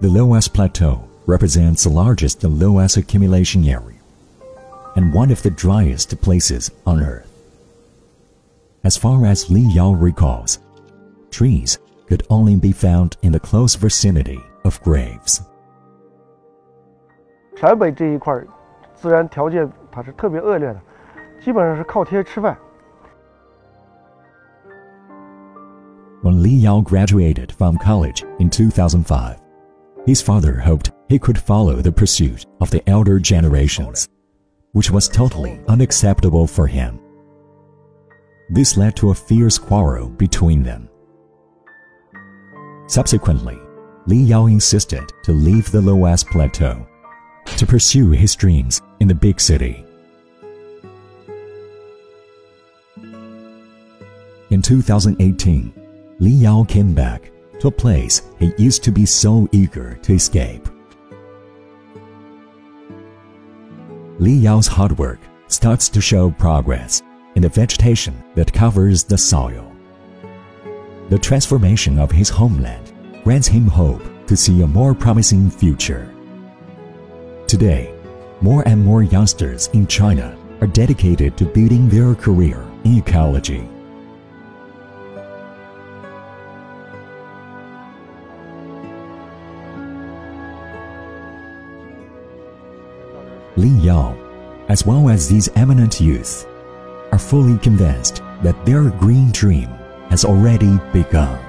The Loess Plateau represents the largest loess accumulation area and one of the driest places on Earth. As far as Li Yao recalls, trees could only be found in the close vicinity of graves. 陕北这一块儿自然条件它是特别恶劣的，基本上是靠天吃饭。 When Li Yao graduated from college in 2005, his father hoped he could follow the pursuit of the elder generations, which was totally unacceptable for him. This led to a fierce quarrel between them. Subsequently, Li Yao insisted to leave the Loess Plateau to pursue his dreams in the big city. In 2018, Li Yao came back to a place he used to be so eager to escape. Li Yao's hard work starts to show progress in the vegetation that covers the soil. The transformation of his homeland grants him hope to see a more promising future. Today, more and more youngsters in China are dedicated to building their career in ecology. Li Yao, as well as these eminent youth, are fully convinced that their green dream has already begun.